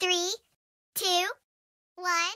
Three, two, one,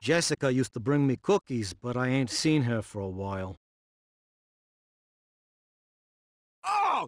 Jessica used to bring me cookies, but I ain't seen her for a while.